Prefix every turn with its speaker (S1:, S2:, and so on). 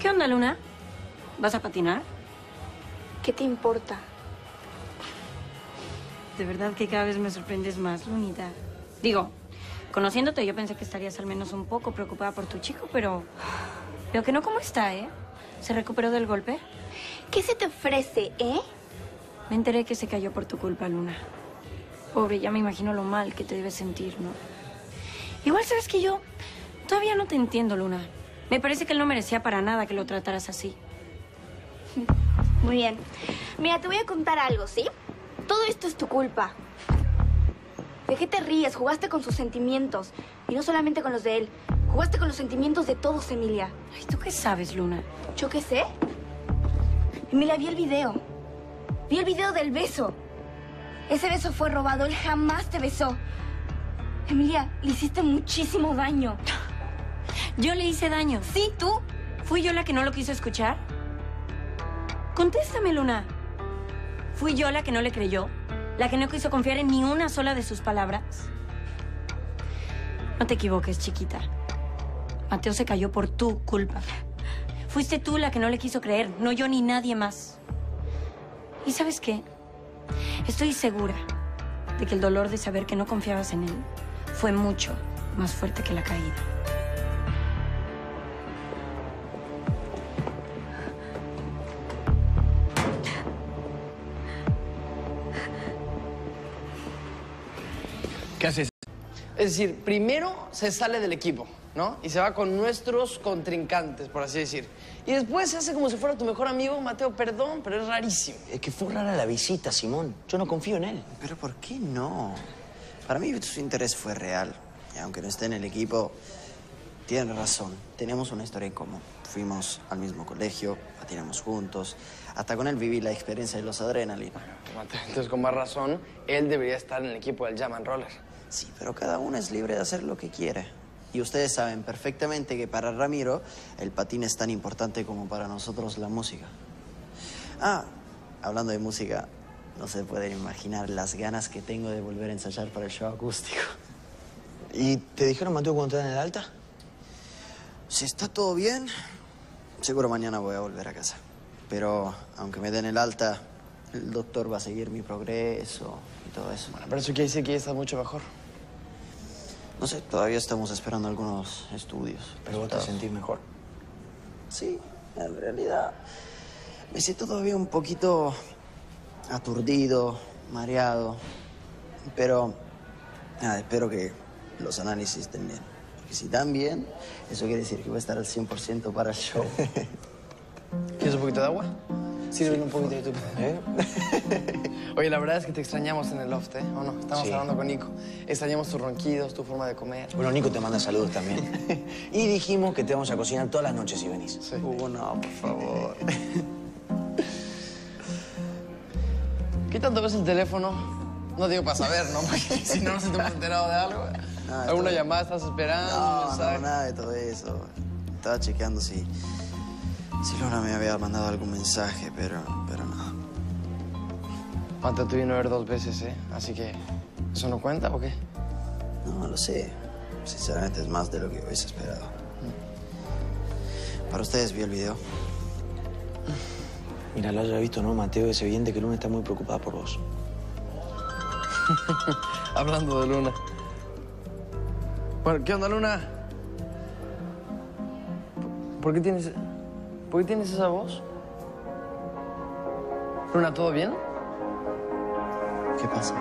S1: ¿Qué onda, Luna? ¿Vas a patinar?
S2: ¿Qué te importa?
S1: De verdad que cada vez me sorprendes más, Lunita. Digo, conociéndote yo pensé que estarías al menos un poco preocupada por tu chico, pero... Veo que no cómo está, ¿eh? ¿Se recuperó del golpe?
S2: ¿Qué se te ofrece, eh?
S1: Me enteré que se cayó por tu culpa, Luna. Pobre, ya me imagino lo mal que te debes sentir, ¿no? Igual sabes que yo todavía no te entiendo, Luna. Me parece que él no merecía para nada que lo trataras así.
S2: Muy bien. Mira, te voy a contar algo, ¿sí? Todo esto es tu culpa. ¿De qué te ríes? Jugaste con sus sentimientos. Y no solamente con los de él. Jugaste con los sentimientos de todos, Emilia.
S1: Ay, ¿tú qué sabes, Luna?
S2: ¿Yo qué sé? Emilia, vi el video. Vi el video del beso. Ese beso fue robado. Él jamás te besó. Emilia, le hiciste muchísimo daño.
S1: Yo le hice daño.
S2: Sí, tú.
S1: ¿Fui yo la que no lo quiso escuchar? Contéstame, Luna. ¿Fui yo la que no le creyó? ¿La que no quiso confiar en ni una sola de sus palabras? No te equivoques, chiquita. Mateo se cayó por tu culpa. Fuiste tú la que no le quiso creer, no yo ni nadie más. ¿Y sabes qué? Estoy segura de que el dolor de saber que no confiabas en él fue mucho más fuerte que la caída.
S3: ¿Qué haces?
S4: Es decir, primero se sale del equipo, ¿no? Y se va con nuestros contrincantes, por así decir. Y después se hace como si fuera tu mejor amigo, Mateo, perdón, pero es rarísimo.
S3: Es que fue rara la visita, Simón. Yo no confío en él.
S5: Pero ¿por qué no? Para mí su interés fue real. Y aunque no esté en el equipo, tiene razón. Teníamos una historia en común. Fuimos al mismo colegio, patinamos juntos. Hasta con él viví la experiencia de los adrenalina.
S4: Mateo, entonces con más razón, él debería estar en el equipo del Jam and Roller.
S5: Sí, pero cada uno es libre de hacer lo que quiere. Y ustedes saben perfectamente que para Ramiro el patín es tan importante como para nosotros la música. Ah, hablando de música, no se pueden imaginar las ganas que tengo de volver a ensayar para el show acústico.
S3: ¿Y te dijeron, Mateo, cuando te dan el alta?
S5: Si está todo bien, seguro mañana voy a volver a casa. Pero aunque me den el alta, el doctor va a seguir mi progreso y todo eso.
S4: Bueno, pero eso quiere decir que ya está mucho mejor.
S5: No sé, todavía estamos esperando algunos estudios.
S3: Pero te sentís mejor.
S5: Sí, en realidad me siento todavía un poquito aturdido, mareado. Pero nada, espero que los análisis estén bien. Porque si están bien, eso quiere decir que voy a estar al 100% para el show.
S4: ¿Quieres un poquito de agua? Sirve un poquito de tu...
S3: ¿Eh?
S4: Oye, la verdad es que te extrañamos en el loft, ¿eh? ¿O no? Estamos
S3: Sí.
S4: hablando con Nico. Extrañamos tus ronquidos, tu forma de comer.
S3: Bueno, Nico te manda saludos también. y dijimos que te vamos a cocinar todas las noches si venís.
S4: Sí.
S5: Hugo, no, por favor.
S4: ¿Qué tanto ves el teléfono? No digo para saber, ¿no? Porque si no, no se te hemos enterado de algo.
S5: Nada,
S4: ¿Alguna
S5: todo-
S4: llamada estás esperando?
S5: No, no, nada de todo eso. Estaba chequeando si, si Luna me había mandado algún mensaje, pero, pero no.
S4: Mateo te vino a ver dos veces, ¿eh? Así que, ¿eso no cuenta o qué?
S5: No, lo sé. Sinceramente es más de lo que hubiese esperado. Para ustedes vi el video.
S3: Mira, lo haya visto, ¿no, Mateo? Es evidente que Luna está muy preocupada por vos.
S4: Hablando de Luna. Bueno, ¿qué onda, Luna? ¿Por qué tienes... ¿Por qué tienes esa voz? Luna, ¿todo bien?
S5: ¿Qué pasa?